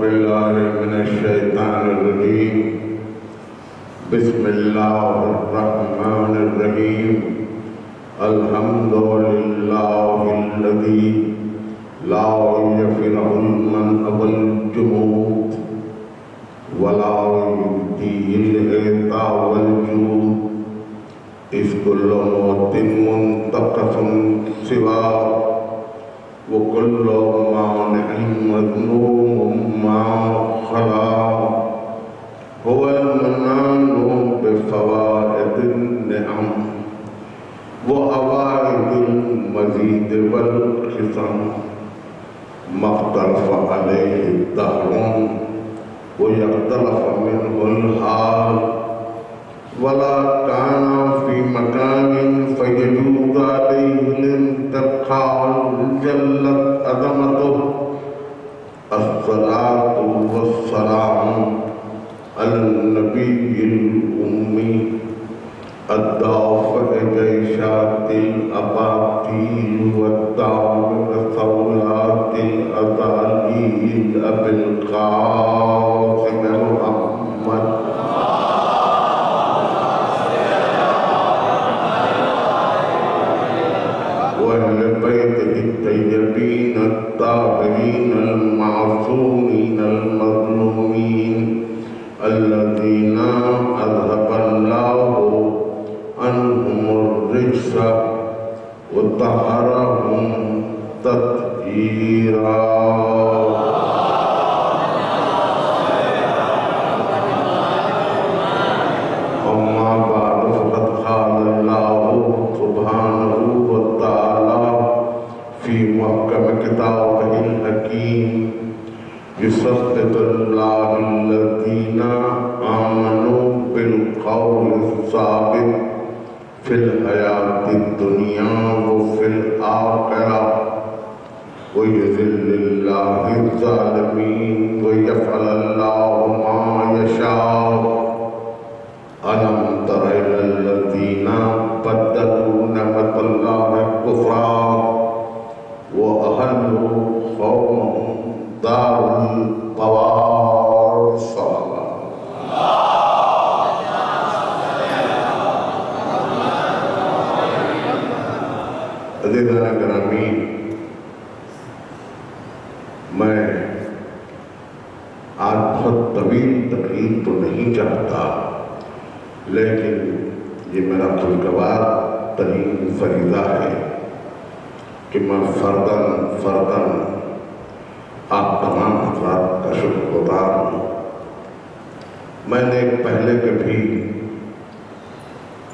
بالله من الشيطان الرجيم. بسم الله الرحمن الرحيم. الحمد لله الذي لا يفرح المنع والجمود ولا يؤتيه الإعطاء والجود إذ كل موت منتقص سواه. وكل مانع مذموم ما خلا هو المنان بفوائد النعم وأوائد المزيد والخصم ما اختلف عليه الدهر ويختلف منه الحال ولا كان في مكان فيجوز عليه الانتقال جلت عظمته الصلاة والسلام على النبي الأمي. الدافع جيشات الأباطيل والدعوة ثورات الأباليل أبي القاسم بالقول الثابت في الحياة الدنيا وفي الآخرة ويذل الله الظالمين ويفعل الله ما يشاء ألم تر إلى الذين بدلوا نعمة الله كفرا وأهلوا قومهم دار البوار صلى الله عزیزان گرامی میں آج بہت طویل تقریر تو نہیں چاہتا لیکن یہ میرا خوشگوار ترین فریضہ ہے کہ میں فردن فردن آپ تمام افراد کا شکر گزار ہوں۔ میں نے پہلے کبھی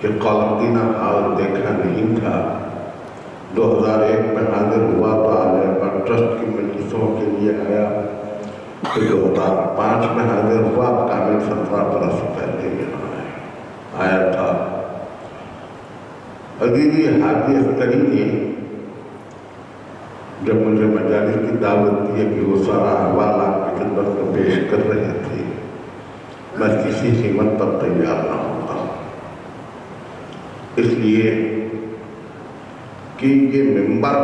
کہ قلمدینہ حال دیکھا نہیں تھا۔ دو ہزار ایک میں حاضر ہوا تھا میں ٹرسٹ کی مجلسوں کے لیے آیا۔ پھر پانچ میں حاضر ہوا کامل سترہ برس پہلے یہاں آیا تھا عزیزی حاجی اختری نے جب مجھے مجالس کی دعوت دی کہ وہ سارا احوال آپ کی خدمت میں پیش کر رہے تھے میں کسی قیمت پر تیار نہ ہوتا اس لیے کہ یہ ممبر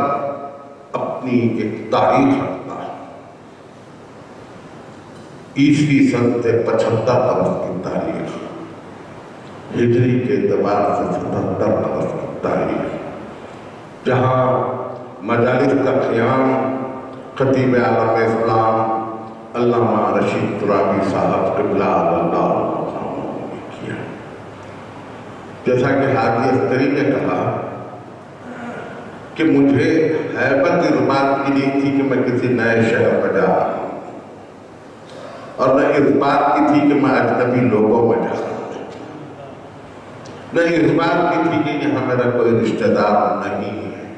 اپنی ایک تاریخ رکھتا ہے عیسوی سن سے پچھتر برس کی تاریخ۔ ہجری کے اعتبار سے ستہتر برس کی تاریخ۔ جہاں مجالس کا قیام خطیب عالم اسلام علامہ رشید ترابی صاحب، قبلہ اللہ نے کیا۔ جیسا کہ حاجی اختری نے کہا کہ مجھے حیبت اس بات کی نہیں تھی کہ میں کسی نئے شہر میں جا رہا ہوں۔ اور نہ اس بات کی تھی کہ میں اجنبی لوگوں میں جا رہا ہوں۔ نہ اس بات کی تھی کہ یہاں میرا کوئی رشتہ دار نہیں ہے۔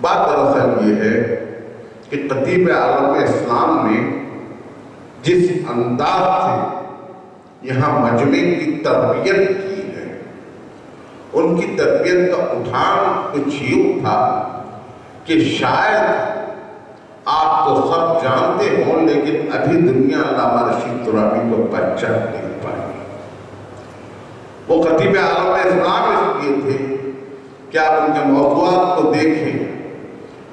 بات دراصل یہ ہے کہ قطیب عالم اسلام نے جس انداز سے یہاں مجمع کی تربیت کی ہے، ان کی تربیت کا اٹھان کچھ یوں تھا کہ شاید آپ تو سب جانتے ہوں، لیکن ابھی دنیا علامہ رشید ترابی کو پہچان نہیں پائی۔ وہ خطیب عالم اسلام اس لیے تھے کہ آپ ان کے موضوعات کو دیکھیں۔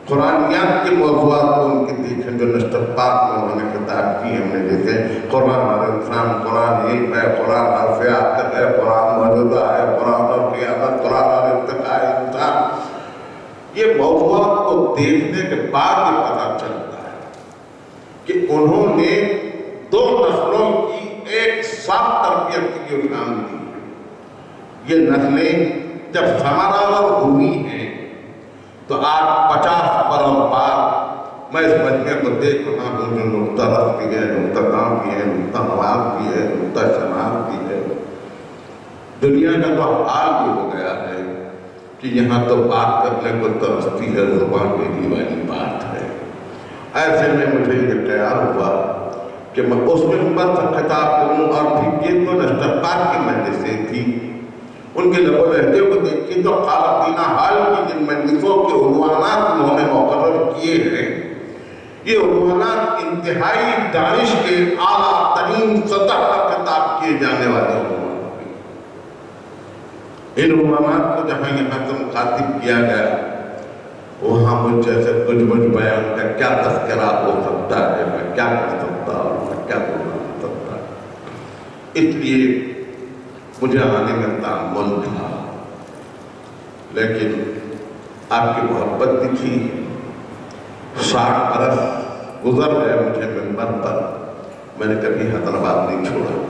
قرآنیات کے موضوعات کو ان کے دیکھیں، جو نشتر پاک میں انہوں نے کتاب کی ہم نے جیسے قرآن اور انسان، قرآن علم ہے، قرآن حرف عاقل ہے، قرآن موجودہ ہے، قرآن اور قیامت، قرآن یہ موضوعات کو دیکھنے کے بعد یہ پتہ چلتا ہے کہ انہوں نے دو نسلوں کی ایک ساتھ تربیت کی کام دی یہ نسلیں جب سمراور ہوئی ہیں تو آج پچاس برس بعد میں اس مجمع کو دیکھ رہا ہوں جو نقطہ رس بھی ہے نقطہ کام بھی ہے نقطہ نواز بھی ہے نقطہ شناخت بھی ہے۔ دنیا کا تو حال بھی ہو گیا ہے کہ یہاں تو بات کرنے کو ترستی ہے زبان میری والی بات ہے۔ ایسے میں مجھے یہ تیار ہوا کہ میں اس ممبر سے خطاب کروں اور پھر یہ تو نشترپار کی مجلسیں تھی۔ ان کے لب و لہجے کو دیکھیے تو خالقینہ حال کی جن مجلسوں کے عنوانات انہوں نے مقرر کیے ہیں۔ یہ عنوانات انتہائی دانش کے اعلیٰ ترین سطح پر خطاب کیے جانے والے عنوانات ان عنوانات کو جہاں یہاں سے مخاطب کیا گیا وہاں مجھ جیسے کچھ مجھ بیان کا کیا تذکرہ ہو سکتا ہے میں کیا کر سکتا ہوں میں کیا بول سکتا اس لیے مجھے آنے میں تعمل تھا لیکن آپ کی محبت دکھی ساٹھ برس گزر گئے مجھے ممبر پر میں نے کبھی حیدرآباد نہیں چھوڑا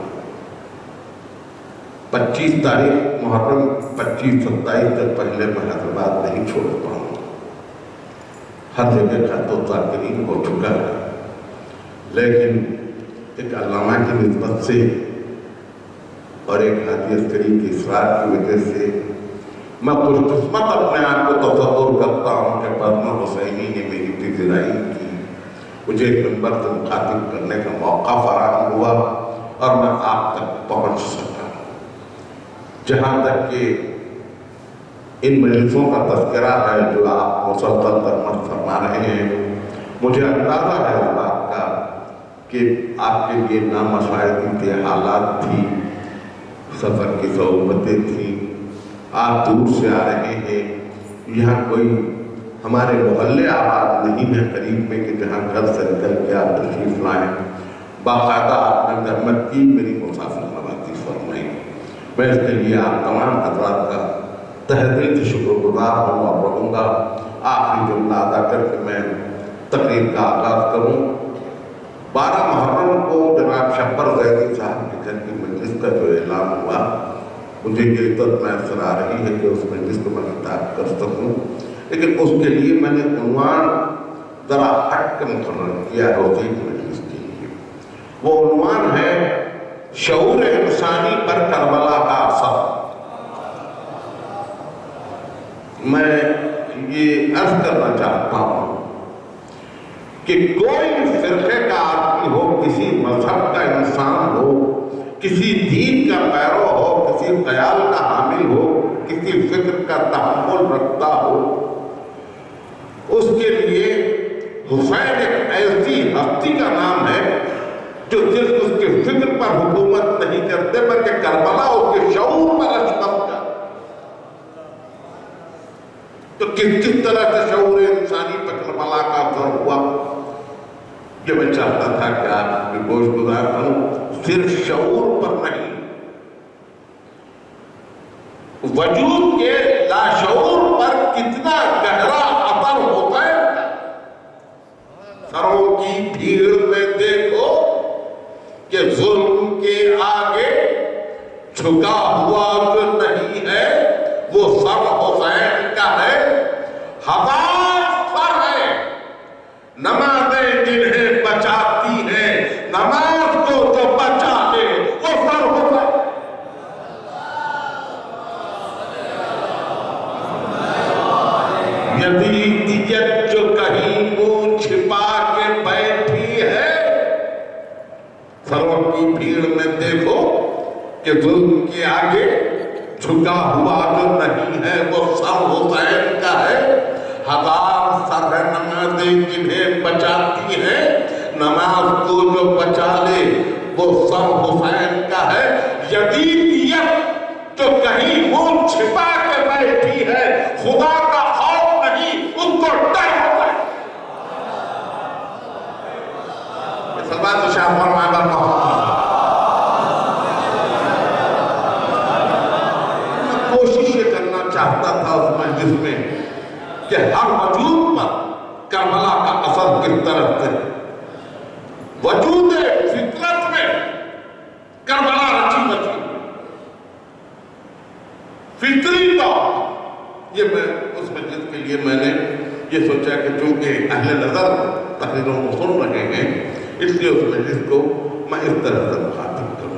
پچیس تاریخ محرم پچیس ستائیس تک پہلے میں حیدرآباد نہیں چھوڑ پاؤں۔ ہر جگہ کا تو ذاکرین ہو چکا ہے۔ لیکن ایک علامہ کی نسبت سے اور ایک حادی عسکری کی اصرار کی وجہ سے میں خوش قسمت اپنے آپ کو تصور کرتا ہوں کہ پدمہ حسینی نے میری پذیرائی کی۔ مجھے ایک نمبر سے مخاطب کرنے کا موقع فراہم ہوا اور میں آپ تک پہنچ سکا۔ جہاں تک کہ ان مجلسوں کا تذکرہ ہے جو آپ مسلسل ترمت فرما رہے ہیں، مجھے اندازہ ہے اس بات کا کہ آپ کے لیے نامشاہدی حالات تھی، سفر کی صحبتیں تھیں، آپ دور سے آ رہے ہیں، یہاں کوئی ہمارے محلے آباد نہیں ہے قریب میں کہ جہاں گھر سے نکل کے آپ تشریف لائیں۔ باقاعدہ آپ نے درمت کی، میری مسافر میں اس کے لیے آپ تمام حضرات کا تہ دل سے شکر گزار ہوں اور رہوں گا آخری جملہ ادا کر کے میں تقریب کا آغاز کروں۔ بارہ محرم کو جناب شبر زیدی صاحب کے گھر کی مجلس کا جو اعلان ہوا، مجھے یہ عزت میسر آ رہی ہے کہ اس مجلس کو میں خطاب کر سکوں لیکن اس کے لیے میں نے عنوان ذرا ہٹ کے مقرر کیا ہے اسی مجلس کے لیے۔ وہ عنوان ہے شعور انسانی پر کربلا کا اثر۔ میں یہ عرض کرنا چاہتا ہوں کہ کوئی فرقے کا آدمی ہو، کسی مذہب کا انسان ہو، کسی دین کا پیرو ہو، کسی خیال کا حامل ہو، کسی فکر کا تحمل رکھتا ہو، اس کے لیے حسین ایک ایسی ہستی کا نام ہے جو جس اس کے فکر پر حکومت نہیں کرتے بلکہ کربلا اس کے شعور پر اشبت تو کس کس طرح سے شعور انسانی پر کربلا کا اثر ہوا؟ یہ میں چاہتا تھا کہ آپ کی گوش گزار کروں، صرف شعور پر نہیں۔ وجود کے لاشعور پر کتنا گہرا اثر ہوتا ہے؟ سروں کی بھیڑ میں دیکھو کہ ظلم کے آگے جھکا ہوا جو نہیں ہے، وہ سر حسین کا ہے۔ ہزار سر ہے۔ نماز جنہیں بچاتی ہیں نماز کو جو بچا لے وہ سر حسین یزیدیت جو کہیں منہ چھپا کے بیٹھی ہے سروں کی بھیڑ میں دیکھو کہ ظلم کے آگے جھکا ہوا جو نہیں ہے، وہ سر حسین کا ہے۔ ہزار سر ہے نمازیں جنہیں بچاتی ہیں، نماز کو جو بچا لے، وہ سر حسین لیے میں نے یہ سوچا کہ چونکہ اہل نظر تحریروں کو سن رہے ہیں، اس لیے اس مجلس کو میں اس طرح سے مخاطب کروں۔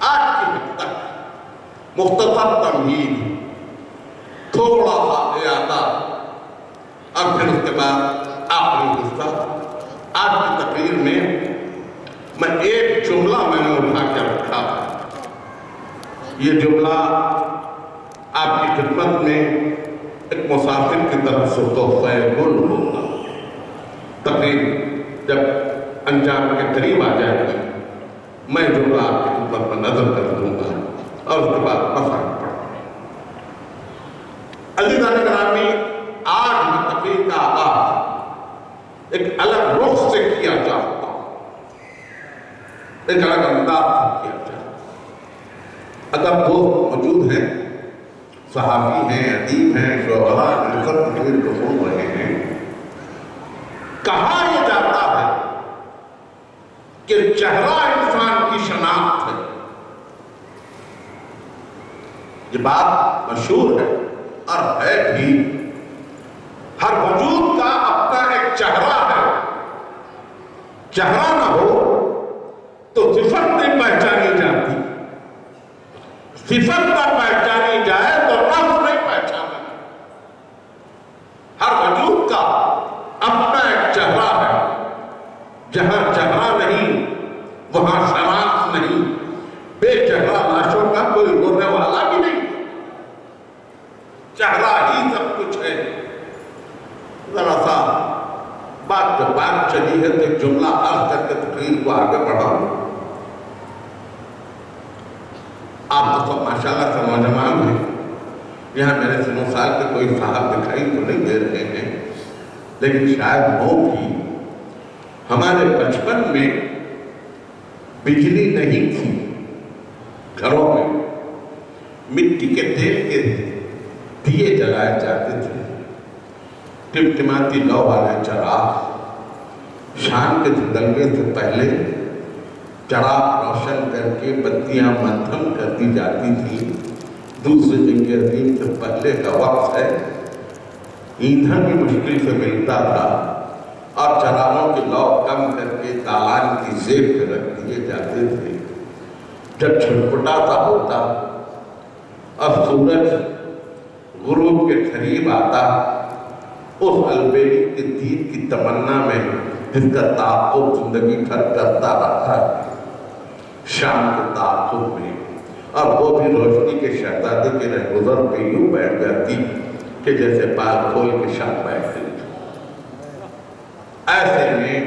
آج کی حد تک مختصر تمہید تھوڑا سا زیادہ۔ اور پھر اس کے بعد آخری حصہ۔ آج کی تقریر میں میں ایک جملہ میں نے اٹھا کے رکھا۔ یہ جملہ آپ کی خدمت میں مسافر کی طرف سے تحفہ گل ہوگا تقریب جب انجام کے قریب آ جائے گا میں جو آپ کے اوپر پر نظر کر دوں گا، اور اس کے بعد مسائل پڑھوں عزیزان کرامی آج میں تقریب کا آغاز ایک الگ رخ سے کیا چاہتا ہوں۔ ایک الگ انداز سے کیا چاہتا ہوں۔ اگر دوست موجود ہیں صحابی ہیں عدیب ہیں شعرا پتویر کو رسوم رہے ہیں۔ کہا یہ جاتا ہے کہ چہرہ انسان کی شناخت ہے؟ یہ بات مشہور ہے اور ہے بھی۔ ہر وجود کا اپنا ایک چہرہ ہے۔ چہرہ نہ ہو تو صفت نہیں پہچانی جاتی۔ صفت کا لیکن شاید ہو بھی ہمارے بچپن میں بجلی نہیں تھی گھروں میں، مٹی کے تیل کے دیے جلائے جاتے تھے، ٹمٹماتی لو والے چراغ، شام کے دنگے سے پہلے چراغ روشن کر کے بتیاں منتھم کر دی جاتی تھی دوسرے جنگ عظیم سے پہلے کا وقت ہے۔ ایندھن بھی مشکل سے ملتا تھا۔ اور چراغوں کے لو کم کر کے دالان کی زیب پہ رکھ دیے جاتے تھے۔ جب چھٹپٹاتا ہوتا، اب سورج غروب کے قریب آتا۔ اس البیری کے دین کی تمنا میں جس کا تعاقب زندگی بھر کرتا رہتا ہے شام کے تعاقب میں، اور وہ بھی روشنی کے شہزادے کے رہگزر پہ یوں بیٹھ جاتی۔ کہ جیسے پاک کھول کے شاپ بیٹھ گئی ایسے میں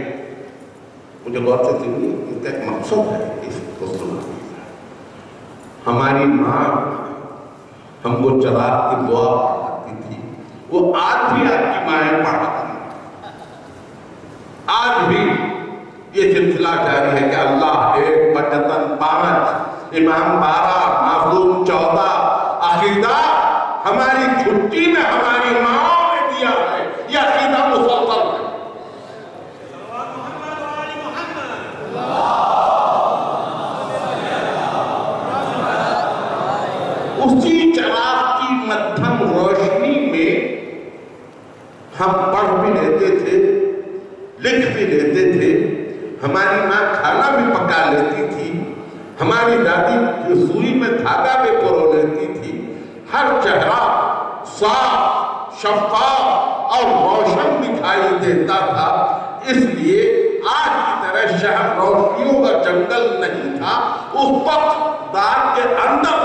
مجھے بہت سے چاہیے اس کا ایک مقصد ہے اس کو سنا ہماری ماں ہم کو چراغ کی دعا پڑھاتی تھی۔ وہ آج بھی آپ کی مائیں پڑھاتی آج بھی یہ سلسلہ جاری ہے کہ اللہ ایک بچتن پانچ، امام بارہ، معصوم چودہ، عقیدہ ہماری چھٹی میں ہماری ماں نے دیا ہے یہ عقیدہ مسلطن ہے۔ اسی چراغ کی مدھم روشنی میں ہم پڑھ بھی لیتے تھے، لکھ بھی لیتے تھے۔ ہماری ماں کھانا بھی پکا لیتی تھی۔ ہماری دادی سوئی میں دھاگا بھی ہر چہرہ صاف، شفاف اور روشن دکھائی دیتا تھا۔ اس لیے آج کی طرح شہر روشنیوں کا جنگل نہیں تھا۔ اس وقت دار کے اندر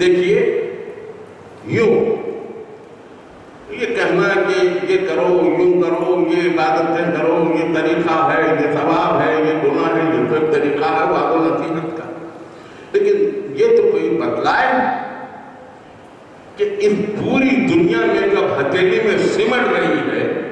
دیکھیے، یوں۔ یہ کہنا کہ یہ کرو، یوں کرو، یہ عبادتیں کرو، یہ طریقہ ہے، یہ ثواب ہے، یہ گناہ ہے، یہ کوئی طریقہ ہے وہ آگو نصیحت کا۔ لیکن یہ تو کوئی بتلائے کہ اس پوری دنیا میں جب ہتھیلی میں سمٹ رہی ہے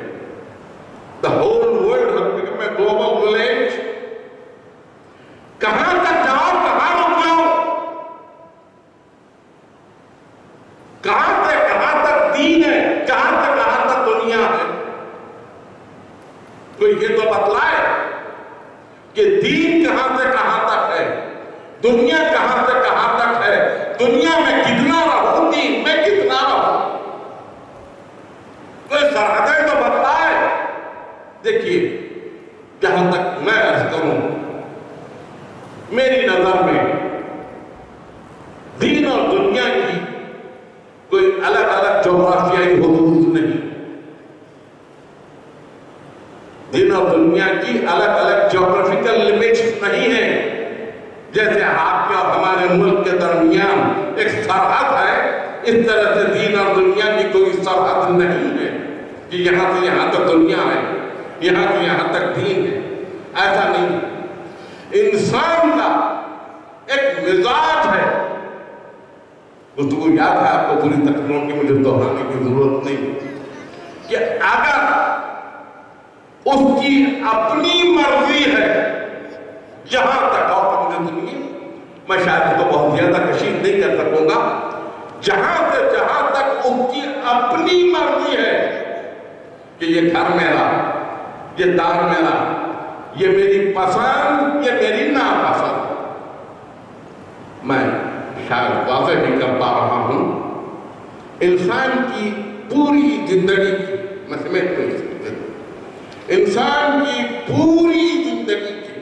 زندگی کی مسئلے کوئی زندگی انسان کی پوری زندگی کی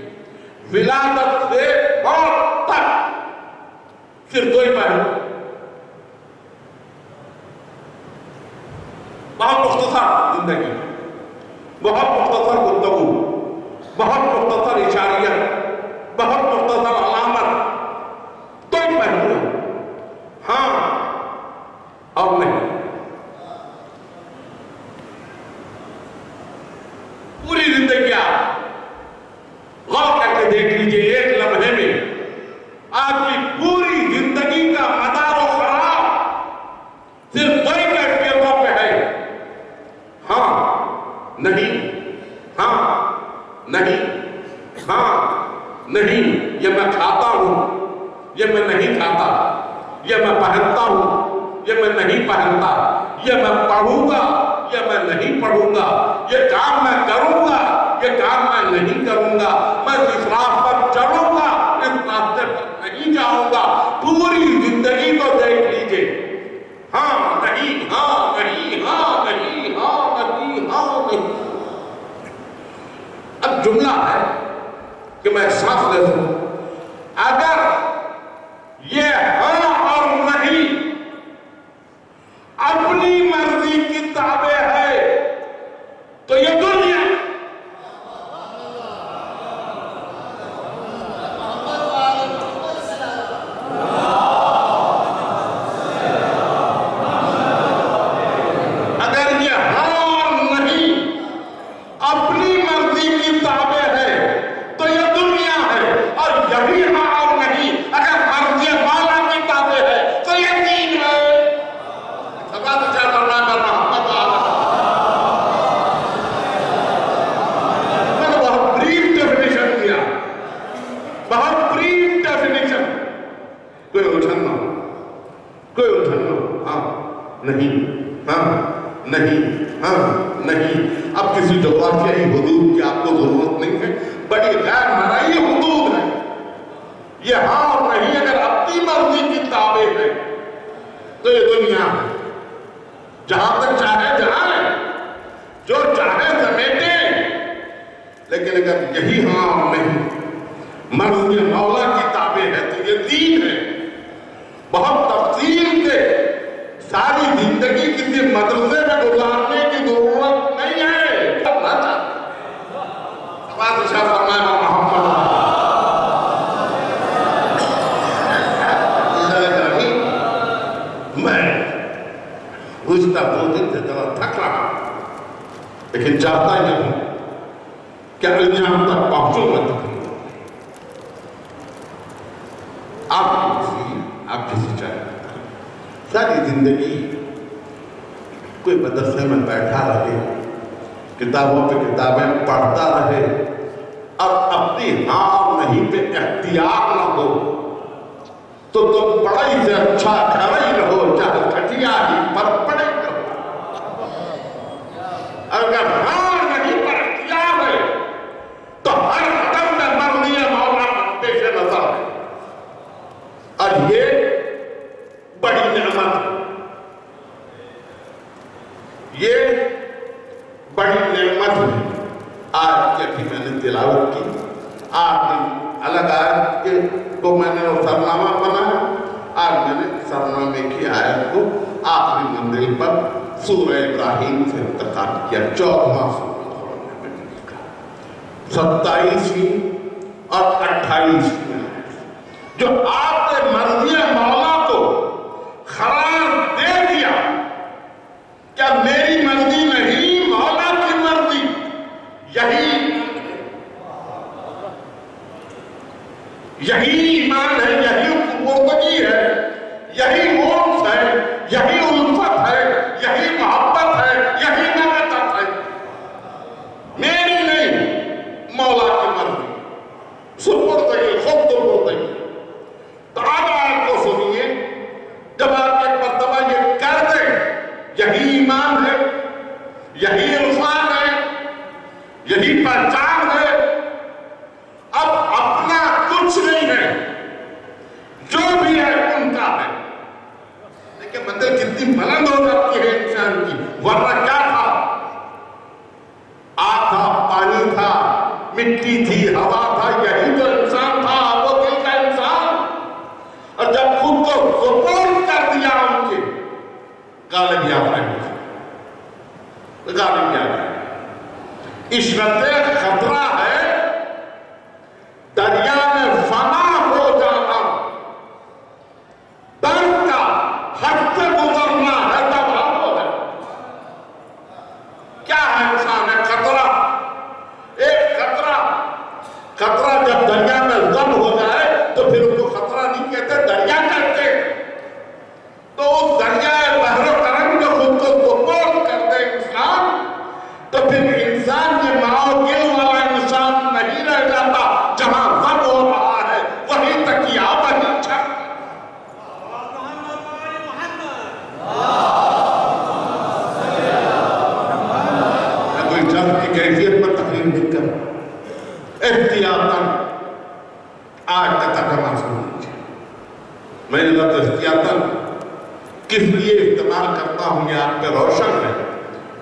ولادت سے بہت تک صرف دو ہی پہلو بہت مختصر زندگی بہت مختصر گفتگو بہت مختصر نہیں ہاں نہیں ہاں نہیں۔ اب کسی جغرافیائی حدود کی آپ کو ضرورت نہیں ہے؟ بڑی غیر مرائی حدود ہے یہ ہاں اور نہیں اگر اپنی مرضی کی تابع ہے تو یہ دنیا ہے۔ جہاں تک چاہے جہاں ہے۔ جو چاہے سمیٹے۔ لیکن اگر یہی ہاں اور نہیں مرضی مدرسے میں بیٹھا رہے، کتابوں پہ کتابیں پڑھتا رہے۔ اور اپنی ہاں نہیں پہ اختیار نہ ہو، تو تم بڑا ہی سے اچھا کھڑا ہی رہو۔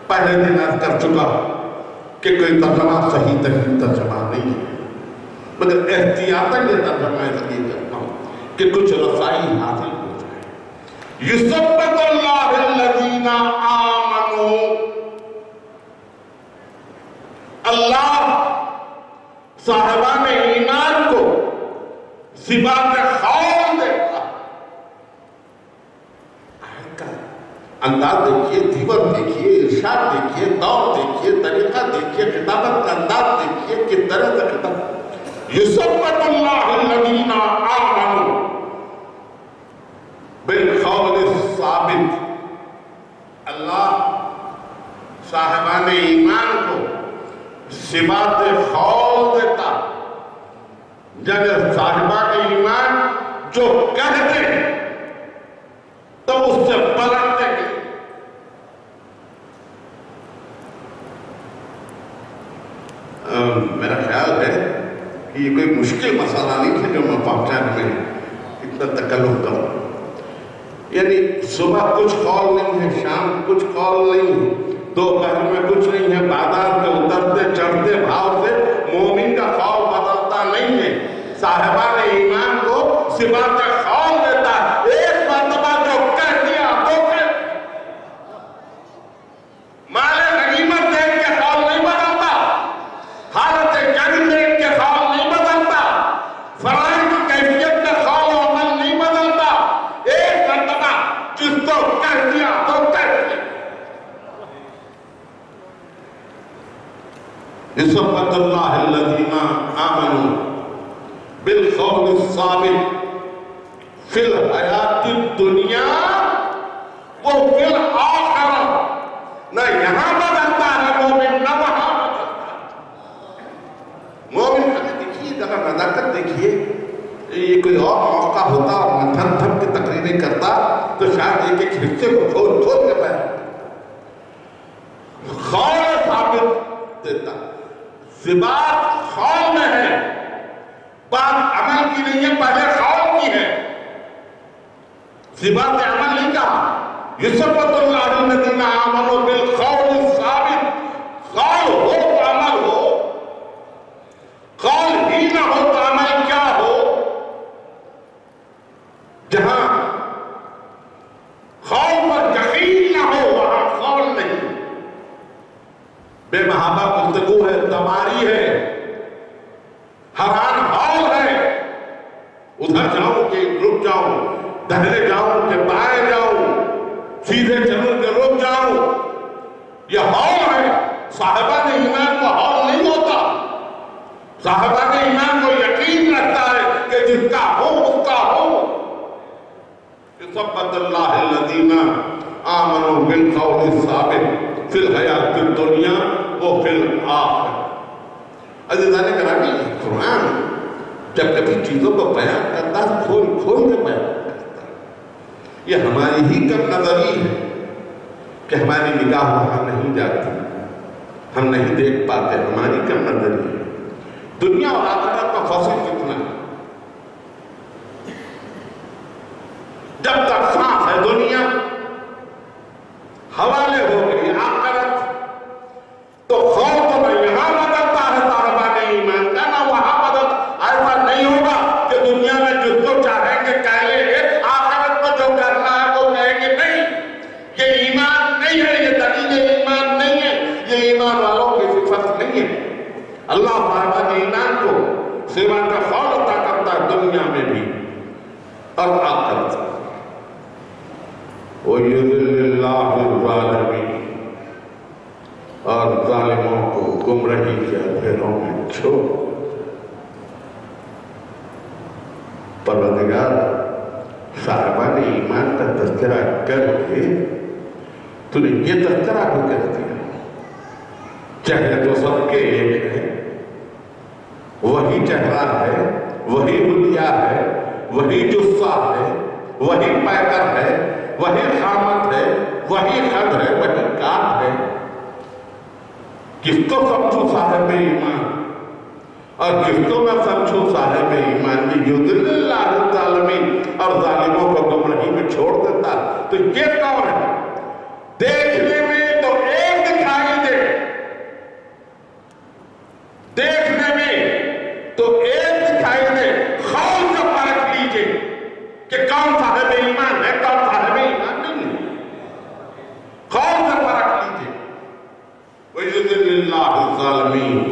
پہلے دن عرض کر چکا کہ کوئی ترجمہ صحیح ترین ترجمہ نہیں ہے۔ مگر احتیاطاً یہ ترجمہ اس لیے کرتا ہوں کہ کچھ رسائی حاصل ہو جائے۔ یسبت اللہ الذین آمنو اللہ صاحبان ایمان کو صفات خوف انداز دیکھیے دیور دیکھیے، ارشاد دیکھیے، دور دیکھیے، طریقہ دیکھیے، خطابت کا انداز دیکھیے، کس طرح سے خطاب۔ یثبت اللہ الذین آمنوا بالقول الثابت۔ اللہ صاحبان ایمان کو صفات خول دیتا۔ جب صاحبان ایمان جو کہتے تو اس سے پلٹتے ہیں میرا خیال ہے کہ یہ کوئی مشکل مسئلہ نہیں ہے جو میں پہنچانے میں اتنا تکلف کروں۔ یعنی صبح کچھ قول نہیں ہے، شام کچھ قول نہیں ہے، دوپہر میں کچھ نہیں ہے، بازار کے اترتے، چڑھتے بھاؤ سے مومن کا قول بدلتا نہیں ہے۔ صاحبان ایمان کو صفات قول دیتا ہے ایک مرتبہ جو کہہ دیا تو کہہ مال غنیمت دیکھ کے قول نہیں بدلتا حالت جنگ دیکھ کے قول نہیں بدلتا فرائض کی کیفیت میں قول و عمل نہیں بدلتا ایک مرتبہ جس کو کہہ دیا تو کہہ دیا نسبت اللہ الذین آمنوا بالقول الثابت فی الحیات الدنیا وہ فی الآخرہ نہ یہاں بدلتا ہے مومن، نہ وہاں بدلتا ہے۔ مومن ہمیں دیکھیے، ذرا نزاکت دیکھیے، یہ کوئی اور موقع ہوتا اور میں تھم تھم کی تقریریں کرتا تو شاید ایک ایک حصے کو کھول کھول کے صبات خواب میں ہے۔ بات عمل کی نہیں ہے، پہلے خواب کی ہے۔ صبات عمل نہیں کہا۔ یسبت اللہ الذین عمل و بالخواب قول ہو تو عمل ہو قول ہی نہ ہو تو عمل کیا ہو جہاں قول پر یقین نہ ہو وہاں قول نہیں بے محابہ گفتگو ہے تماری ہے حران حال ہے ادھر جاؤں کہ رک جاؤں دہلے جاؤں کہ بائیں جاؤں سیدھے چلوں کہ رک جاؤں یہ حال ہے صاحبان ایمان کو حال نہیں ہوتا صاحبان ایمان کو یقین رکھتا ہے کہ جس کا ہو اس کا ہو ثبت اللہ الذین آمنوا بالقول الثابت فی الحیات الدنیا و فی الآخر عزیزان کرامی قرآن جب کبھی چیزوں کو بیان کرتا ہے کھول کھول کے بیان کرتا ہے۔ یہ ہماری ہی کم نظری ہے کہ ہماری نگاہ وہاں نہیں جاتی، ہم نہیں دیکھ پاتے، ہماری کم نظری ہے۔ دنیا اور آخرت کا فصل کتنا ہے جب تک سانس ہے دنیا حوالے ہو گئی آخرت تو خوف تو نہ یہاں بدلتا ہے صاحبان ایمان کا نہ وہاں بدل ایسا نہیں ہوگا کہ دنیا میں جس کو چاہیں گے کہہ لیں گے آخرت کو جو کرنا ہے وہ کہیں گے نہیں یہ ایمان نہیں ہے یہ دلیل ایمان نہیں ہے یہ ایمان والوں کی صفت نہیں ہے اللہ صاحبان ایمان کو سیوا کا خول عطا کرتا ہے دنیا میں بھی اور آخرت وَيُذِلِّ اللَّهُ الظَّالِمِينَ۔ اور ظالموں کو گمرہی کے اندھیروں میں چھوڑ۔ پروردگار صاحبان ایمان کا تذکرہ کر کے تو نے یہ تذکرہ کو کر دیا۔ چہرے تو سب کے ایک ہے وہی چہرہ ہے، وہی بلیا ہے، وہی جسہ ہے، وہی پیکر ہے وہی خامت ہے، وہی حد ہے، وہی کات ہے۔ کس کو سمجھو صاحب ایمان؟ اور کس کو میں سمجھو صاحب ایمان؟ یہ یدل اللہ الظالمین اور ظالموں کو گمراہی میں چھوڑ دیتا۔ تو یہ کون ہے دیکھنے میں تو ایک دکھائی دے دیکھنے میں تو ایک دکھائی دے خون کا پرکھ لیجیے کہ کون صاحب ایمان ہے کون صاحب ایمان نہیں ہے خون کا پرکھ لیجیے وَيُذِلِّ اللَّهُ الظَّالِمِينَ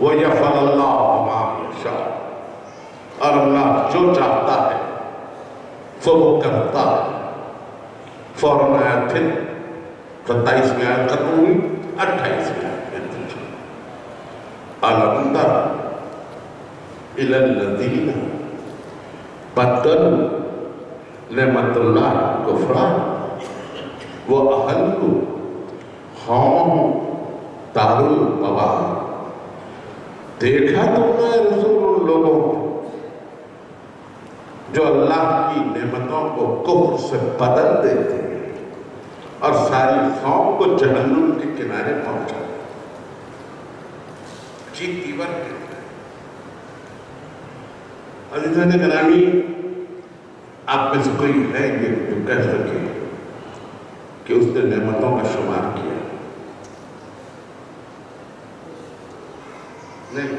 وَيَفَلَ اللَّهُ مَا يَشَاءُ اور اللہ جو چاہتا ہے تو وہ کرتا ہے فوراً آیا پھر ستائیس میں آیا ختم ہوئی اٹھائیس میں آیا ألم تر إلى الذين بدلوا نعمة الله كفرا وأهلوا قومهم دار البوار دیکھا تم نے رسول ان لوگوں کو جو اللہ کی نعمتوں کو کفر سے بدل دیتے ہیں اور ساری قوم کو جہنم کے کنارے پہنچا چیک تیور جی، کرتا ہے عزیزان گرامی، آپ میں سے کوئی ہے یہ جو کہہ سکے کہ اس نے نعمتوں کا شمار کیا۔ نہیں،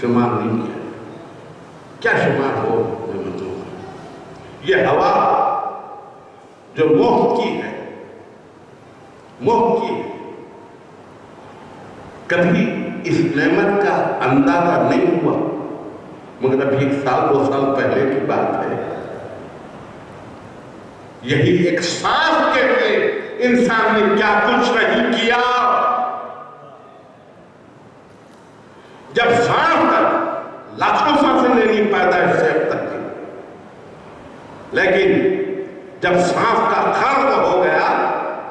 شمار نہیں کیا۔ کیا شمار ہو نعمتوں کا؟ یہ ہوا جو مفت کی ہے مفت کی ہے کبھی اس نعمت کا اندازہ نہیں ہوا مگر ابھی ایک سال دو سال پہلے کی بات ہے یہی ایک سانس کے لیے انسان نے کیا کچھ نہیں کیا جب سانس تک لاکھوں سانسیں لینی پیدائش سے اب تک کی لیکن جب سانس کا خرد ہو گیا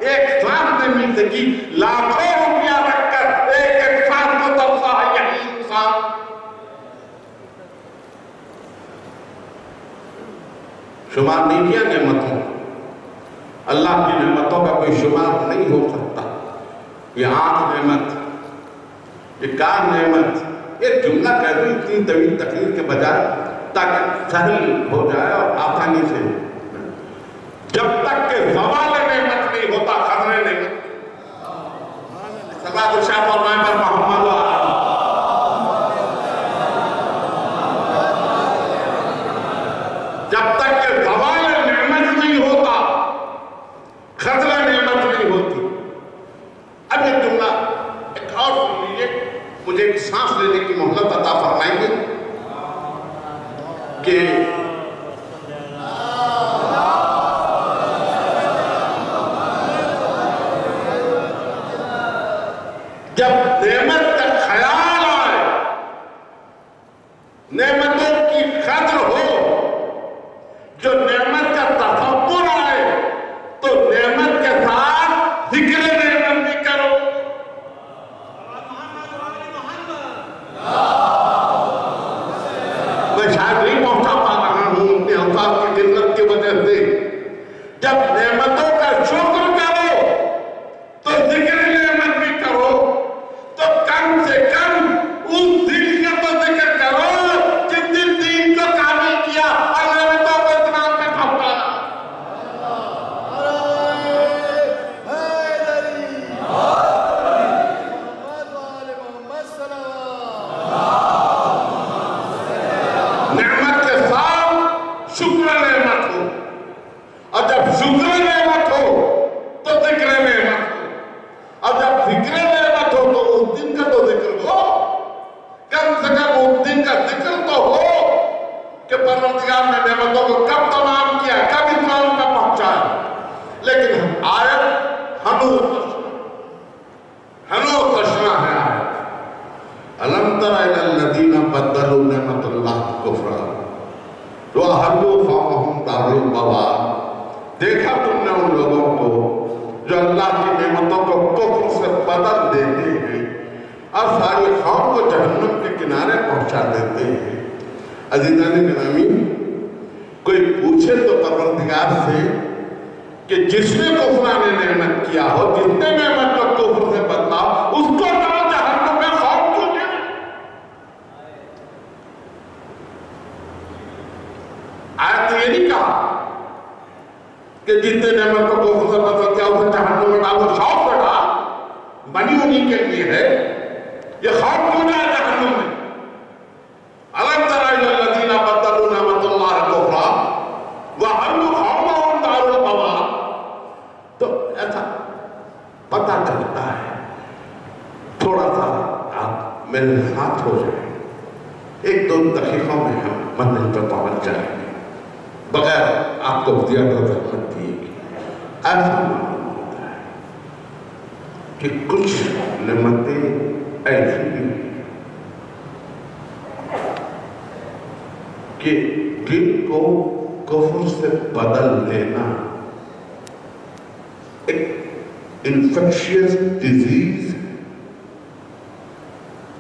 ایک سانس نے مل سکی لاکھوں روپیہ رکھ کر ایک ایک کو ترسا ہے یہی انسان شمار نہیں کیا نعمتوں اللہ کی نعمتوں کا کوئی شمار نہیں ہو سکتا۔ یہ آنکھ نعمت، یہ کار نعمت ایک جملہ کہہ دوں، اتنی طویل تقریر کے بجائے تاکہ سہل ہو جائے اور آسانی سے۔ جب تک کہ زوال نعمت نہیں ہوتا خزر نعمت سبا شاہ فرمائے پر محمد و جب تک کہ زوال نعمت نہیں ہوتا خزر نعمت نہیں ہوتی اب یہ جملہ ایک اور سن لیجیے مجھے ایک سانس لینے کی محلت عطا فرمائیں گے کہ جب نعمت کا خیال آئے نعمتوں کی قدر ہو جو نعمت کا تصور آئے تو نعمت کے ساتھ ذکر نعمت بھی کرو میں بن جائیں بغیر آپ کو دیا زحمت دیے گی معلوم ہوتا ہے کہ کچھ نعمتیں ایسی ہیں کہ دل کو کفر سے بدل لینا ایک انفیکشیس ڈیزیز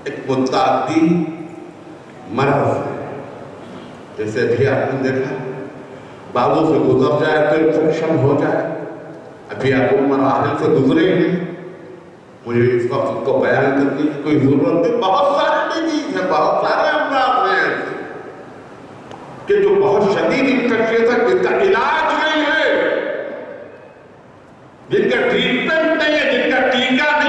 ایک متعدی مرض ہے۔ جیسے ابھی آپ نے دیکھا، بابو سے گزر جائے تو انفیکشن ہو جائے۔ ابھی آپ کو مراحل سے گزرے ہیں۔ مجھے اس کا خود کو بیان کرنے کی کوئی ضرورت نہیں۔ بہت سارے ڈیزیز ہیں، بہت سارے امراض ہیں۔ کہ جو بہت شدید انفیکشن ہے، جن کا علاج نہیں ہے، جن کا ٹریٹمنٹ نہیں ہے، جن کا ٹیکہ نہیں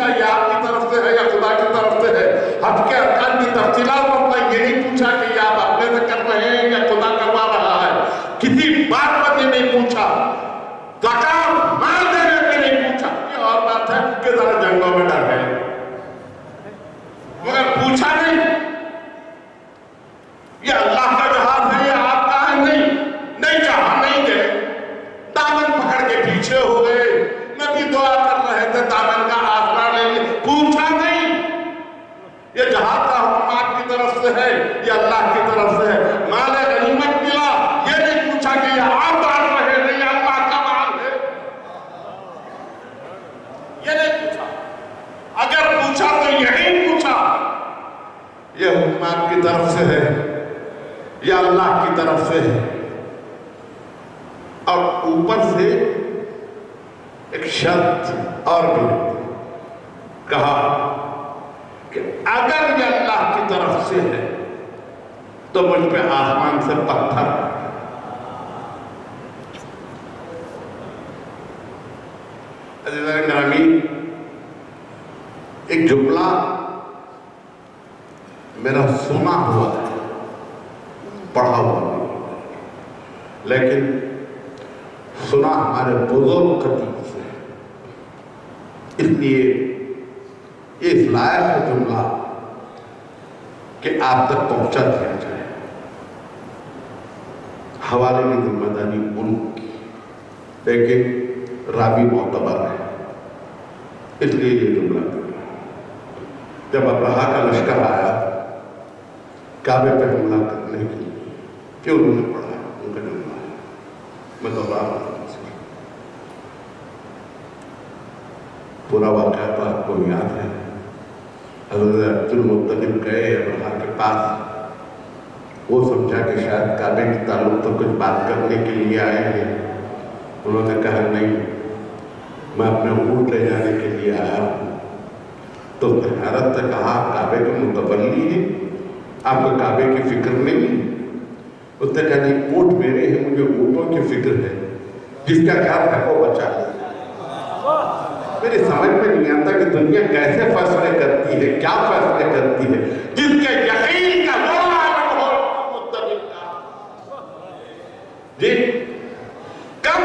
voluntariado وہ سمجھا کہ شاید کعبے کے تعلق تو کچھ بات کرنے کے لیے آئے ہیں۔ انہوں نے کہا، نہیں، میں اپنے اونٹ لے جانے کے لیے آیا ہوں۔ تو حیرت نے کہا کعبے کے متولی ہیں آپ کو کعبے کی فکر نہیں اس نے کہا، نہیں اونٹ میرے ہیں، مجھے اونٹوں کی فکر ہے۔ جس کا کیا ہے، وہ بچا میری سمجھ میں نہیں آتا کہ دنیا کیسے فیصلے کرتی ہے، کیا فیصلے کرتی ہے۔ جس کے یقین giết cấm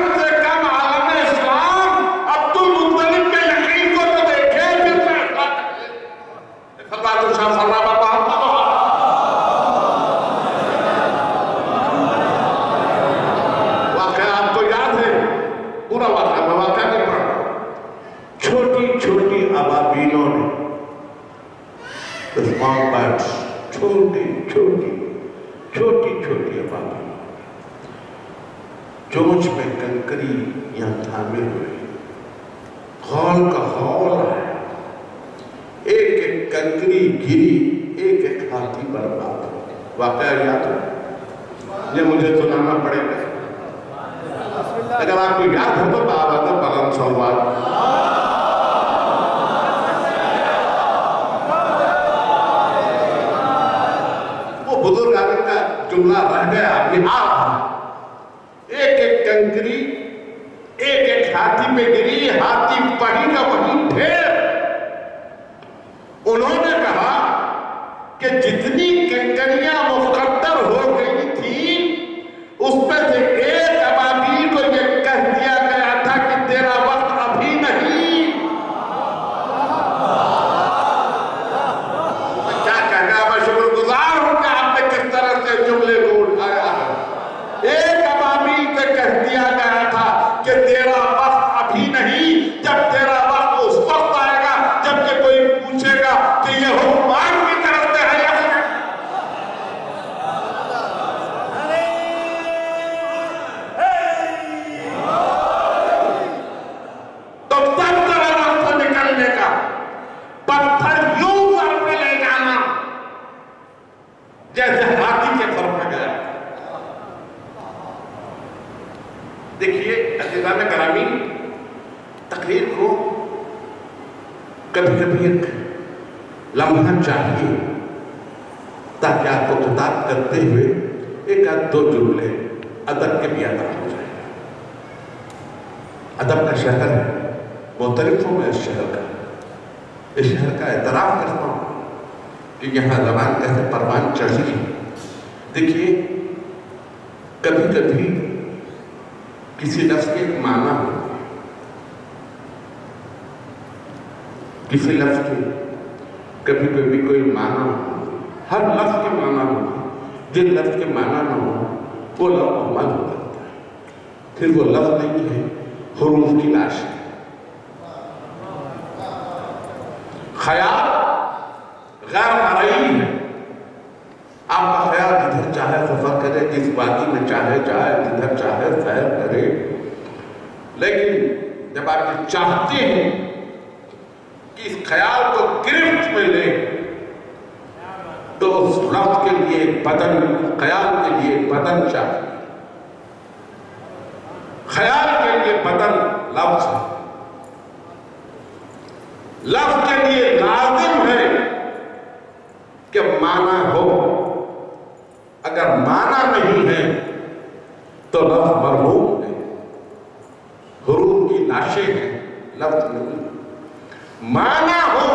مانا ہو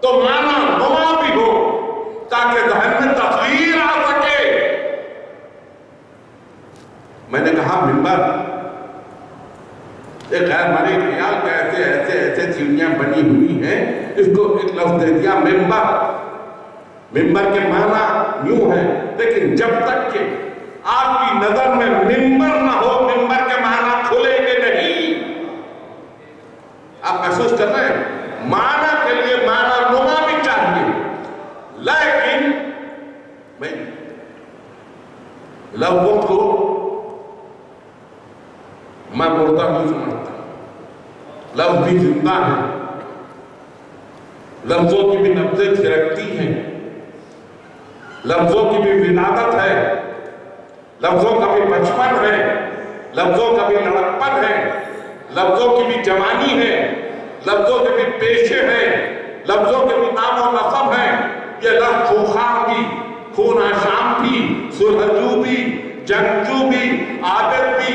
تو مانا نما بھی ہو تاکہ ذہن میں تصویر آ سکے۔ میں نے کہا، ممبر ایک ہمارے خیال میں ایسے ایسے ایسے چیڑیاں بنی ہوئی ہیں، اس کو ایک لفظ دے دیا، ممبر۔ ممبر کے معنی یوں ہے لیکن جب تک کہ آپ کی نظر میں ممبر نہ ہو، ممبر کے معنی کھلے گے نہیں۔ آپ محسوس کر رہے ہیں؟ لو قلت کو میں بولتا نہیں سمجھتا لو بھی زندہ ہے لفظوں کی بھی نبزیں تھرکتی ہیں لفظوں کی بھی ولادت ہے لفظوں کا بھی بچپن ہے لفظوں کا بھی لڑکپن ہے لفظوں کی بھی جوانی ہے لفظوں کے بھی پیشے ہیں لفظوں کے بھی نام و نصب ہیں یہ لفظ خوخان کی خون آشام کی صلح بھی جنگجو بھی عادت بھی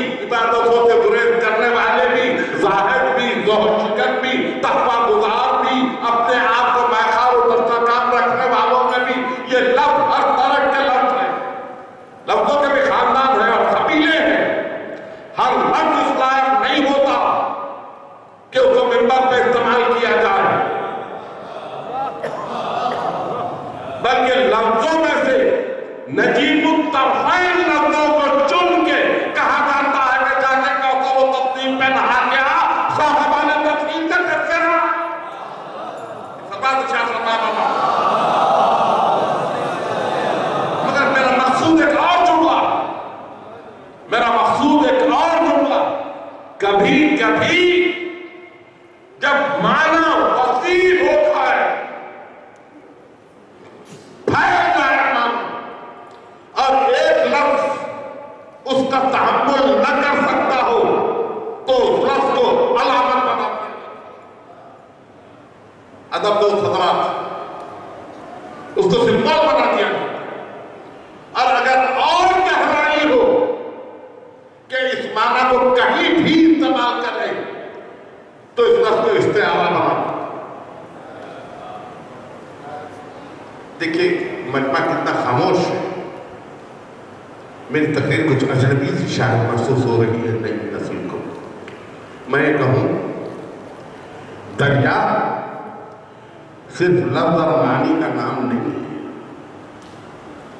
لفظ اور معنی کا نام نہیں ہے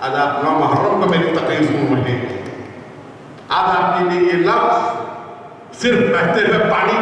آج آپ نو محرم کو میری تکلیف ہوں مجھے آج آپ کے لیے یہ لفظ صرف بہتے ہوئے پانی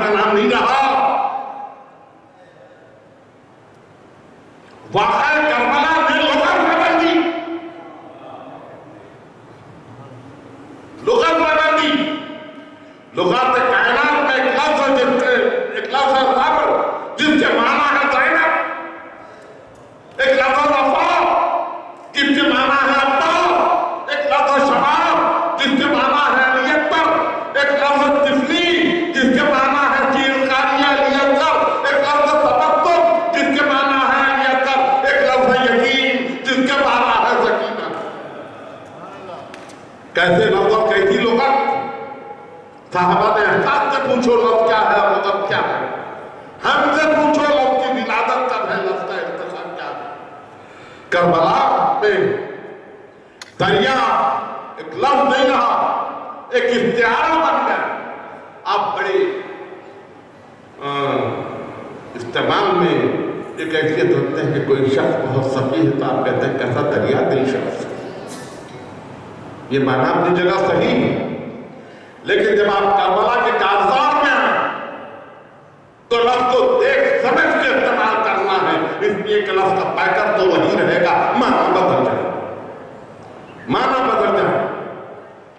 جب آپ کربلا کے کارزار میں آئے تو لفظ کو دیکھ سمجھ کے استعمال کرنا ہے۔ اس لیے کہ لفظ کا پیکر تو وہی رہے گا مانا بدل جائے۔ مانا بدل جائے۔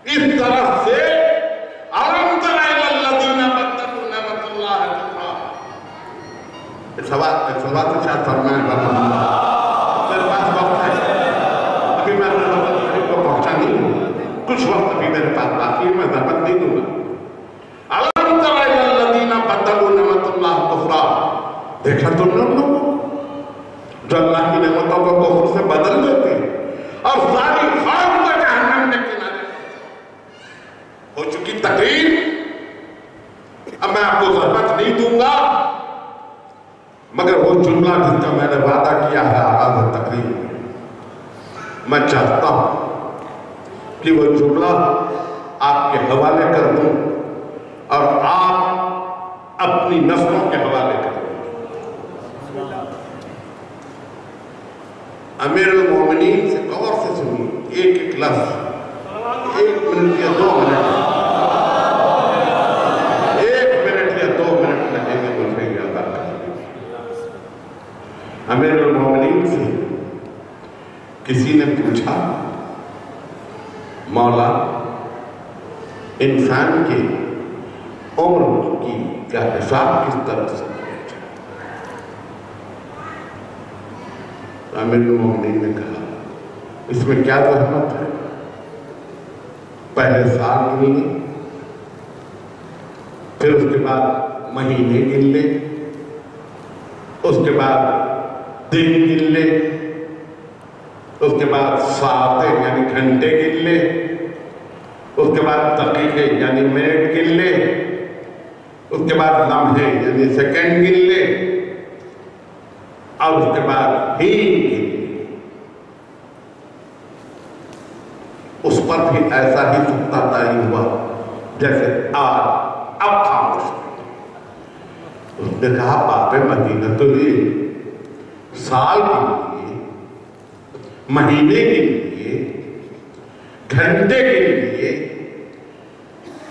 اس طرح سے سوات سوات شاید فرمائے۔ چاہتا ہوں کہ وہ جملہ آپ کے حوالے کر دوں اور آپ اپنی نسلوں کے حوالے کر دوں امیر المومنین سے غور سے سنی ایک ایک لفظ ایک منٹ یا دو منٹ ایک منٹ یا دو منٹ لگیں گے مجھے یہ ادا کرنے امیر المومنین سے کسی نے پوچھا، مولا، انسان کی عمر کی کا حساب کس طرح سے کیا جائے امیر المومنین نے کہا، اس میں کیا زحمت ہے؟ پہلے سال گن لیں پھر اس کے بعد مہینے گن لیں اس کے بعد دن گن کے بعد ساعتیں یعنی گھنٹے گن لیں اس کے بعد دقیقے یعنی منٹ گن لیں اس کے بعد لمحے یعنی سیکنڈ گن لیں اور اس کے بعد ہی گن لیں اس پر بھی ایسا ہی سکتا تاری ہوا جیسے آج، اب خاموش۔ اس نے کہا باپ مدینہ تو یہ سال کے مہینے کے لیے، گھنٹے کے لیے،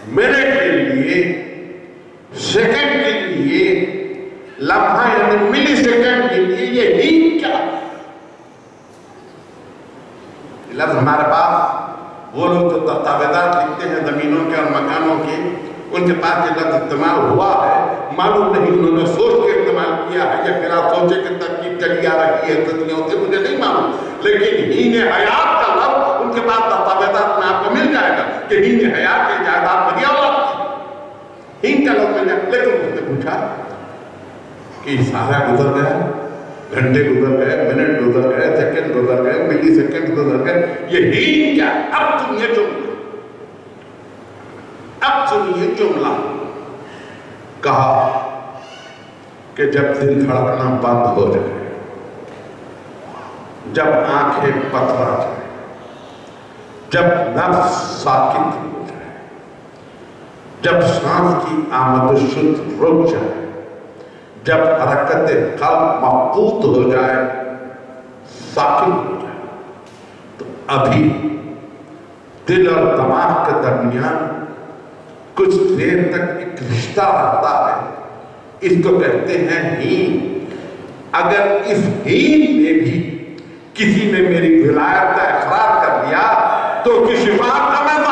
منٹ کے لیے، سیکنڈ کے لیے، لمحہ یعنی ملی سیکنڈ کے لیے یہ ہی کیا؟ لفظ ہمارے پاس، وہ لوگ جو دستاویزات لکھتے ہیں زمینوں کے اور مکانوں کے، ان کے پاس یہ لفظ استعمال ہوا ہے، معلوم نہیں، انہوں نے سوچ کے استعمال ہے یا پھر آپ سوچے کہ ترکیب چلی آ رہی ہے صدیوں سے مجھے نہیں معلوم۔ لیکن ہین حیات کا لفظ ان کے پاس دستاویزات میں آپ کو مل جائے گا کہ ہین حیات کے جائیداد میں دیا ہین کا لفظ مل جائے لیکن اس نے پوچھا کہ سارا گزر گیا گھنٹے گزر گئے، منٹ گزر گئے، سیکنڈ گزر گئے، ملی سیکنڈ گزر گئے۔ یہ ہی کیا اب سنیے جملہ اب سنیے جملہ کہا کہ جب دل دھڑکنا بند ہو جائے، جب آنکھیں پتھرا جائے، جب نفس ساکت ہو جائے، جب سانس کی آمد و شد رک جائے، جب حرکت قلب مقبوط ہو جائے ساکن ہو جائے، تو ابھی دل اور دماغ کے درمیان کچھ دیر تک ایک رشتہ رہتا ہے۔ اس کو کہتے ہیں ہین اگر اس ہین میں بھی کسی نے میری ولایت کا اقرار کر دیا، تو کسی بات کا میں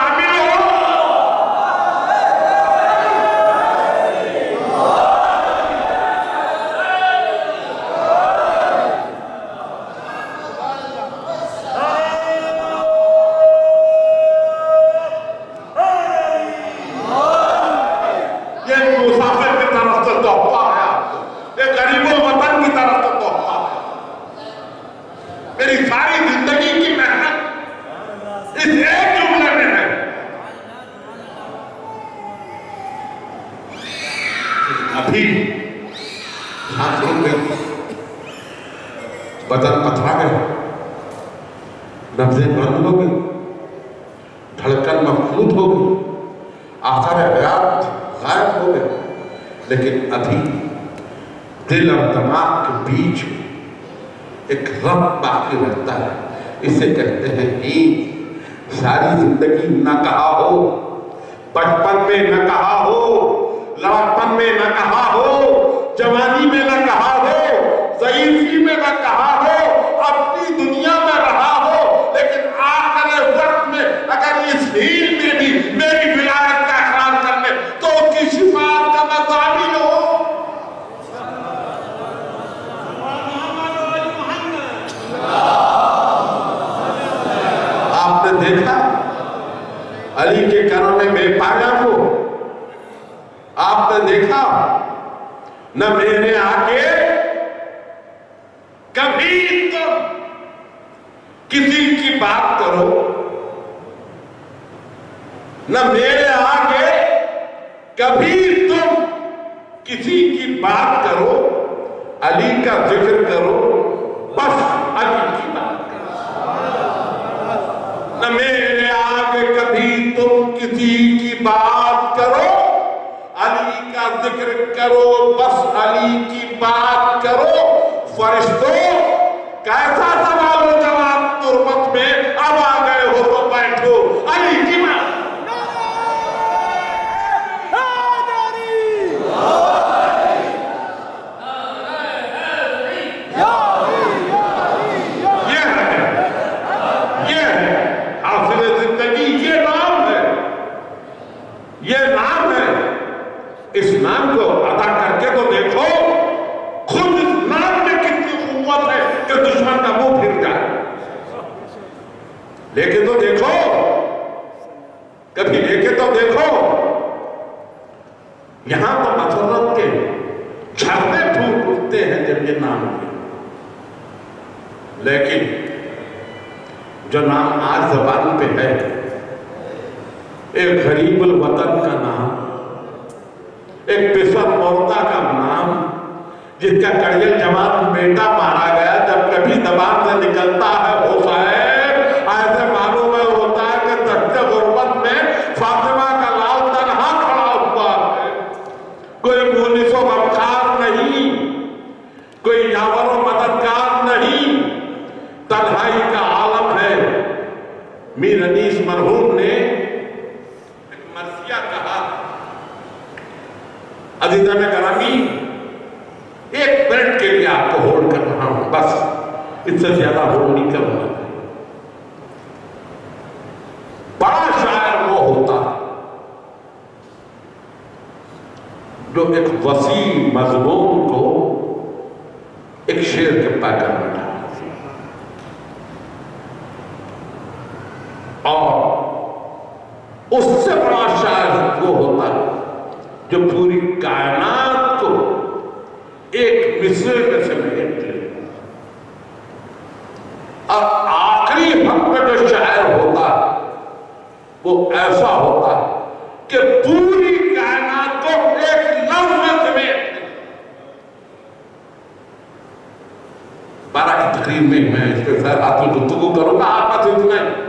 بارہ کی تقریب میں میں اس کے ساتھ آپ کی گفتگو کروں گا آپ کا اتنا ہے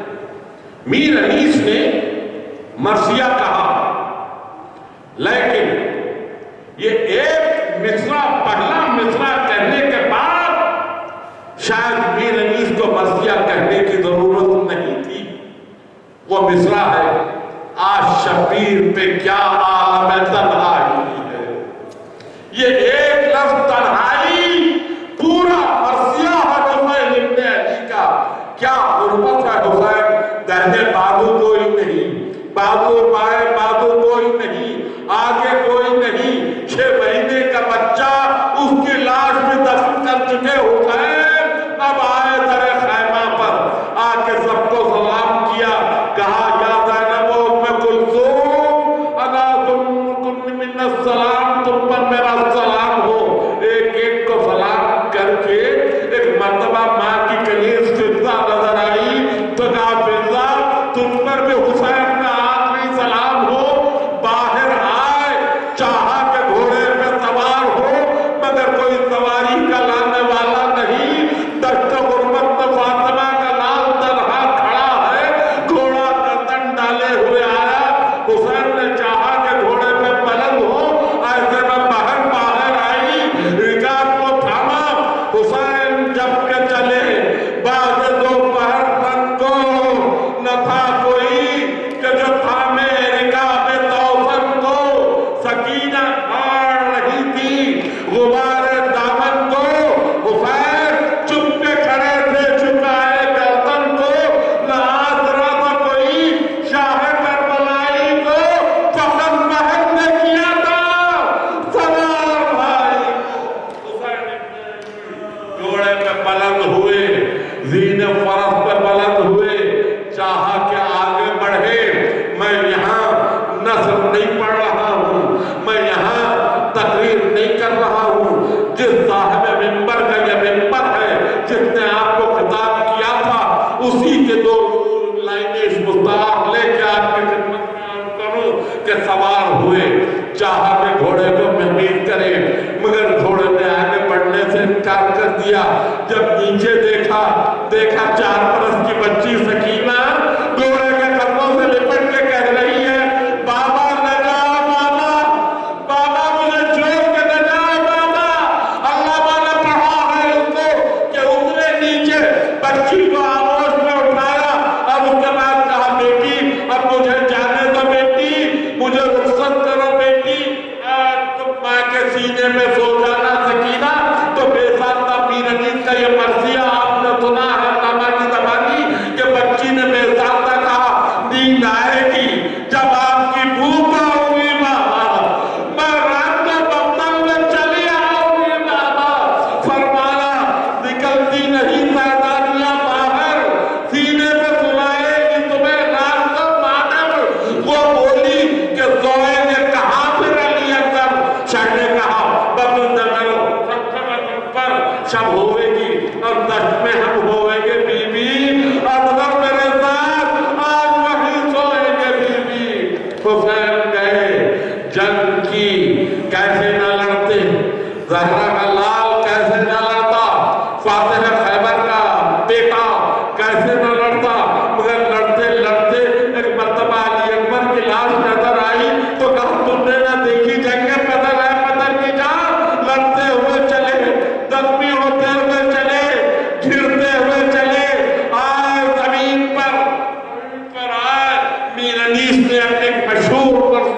میر انیس نے مرثیہ کہا لیکن یہ ایک مصرع پہلا مصرع کہنے کے بعد شاید میر انیس کو مرثیہ کہنے کی ضرورت نہیں تھی وہ مصرع ہے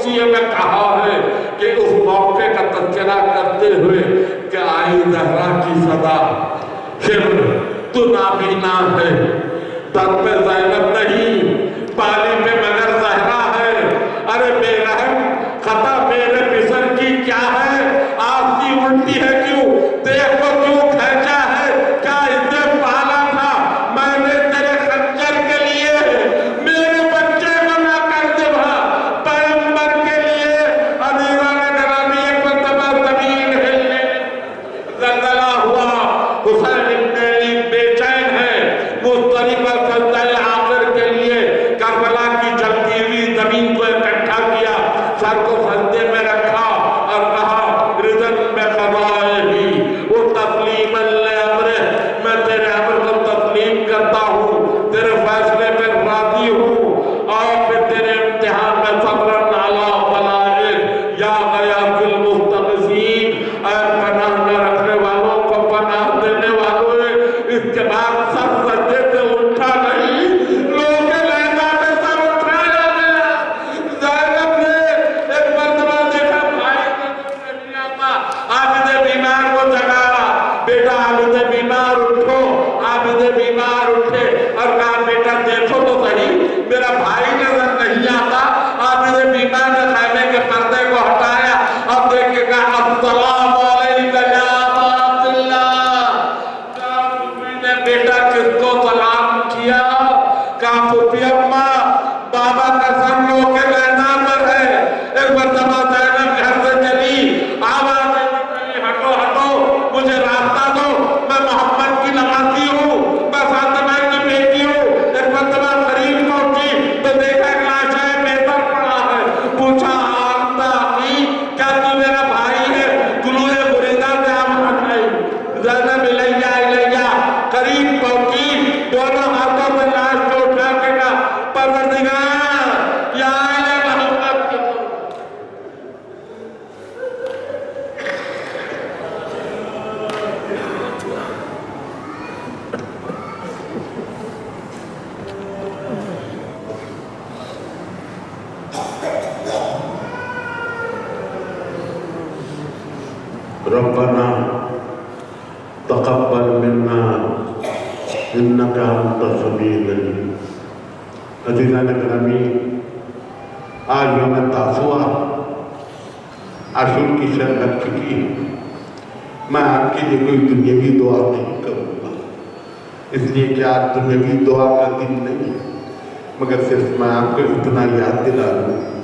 پہنچیے میں کہا ہے کہ اس موقع کا تذکرہ کرتے ہوئے کہ آئی زہرہ کی صدا پھر تو نابینا ہے۔ در پہ زینب کوئی دنیاوی دعا نہیں کروں گا۔ اس لیے کہ آپ دنیاوی دعا کا دن نہیں ہے، مگر صرف میں آپ کو اتنا یاد دلا دوں۔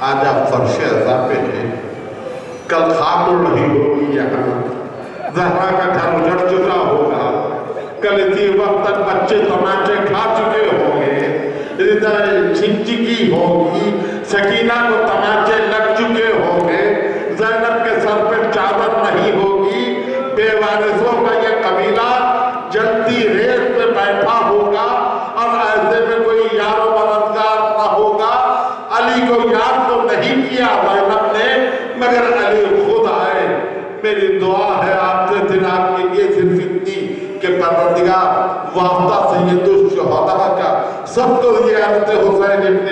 آج آپ فرش اعضا پہ ہیں۔ کل خواب اڑ رہی ہوگی یہاں۔ زہرا کا گھر اجڑ چکا ہوگا۔ کل اسی وقت تک بچے تماچے کھا چکے ہوں گے۔ اسی طرح چھنچکی ہوگی۔ سکینہ کو تماچے لگ چکے ہوں گے আনতে হোসাইন ইবনে